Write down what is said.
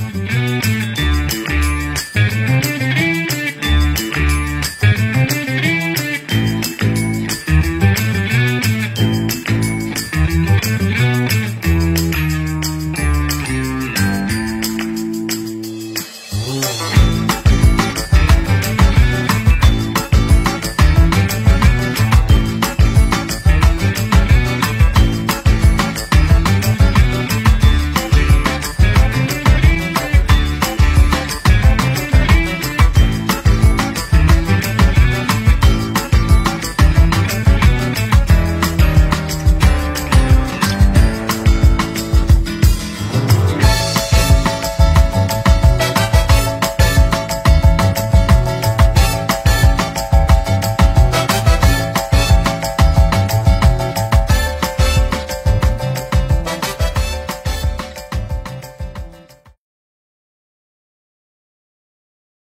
Bye.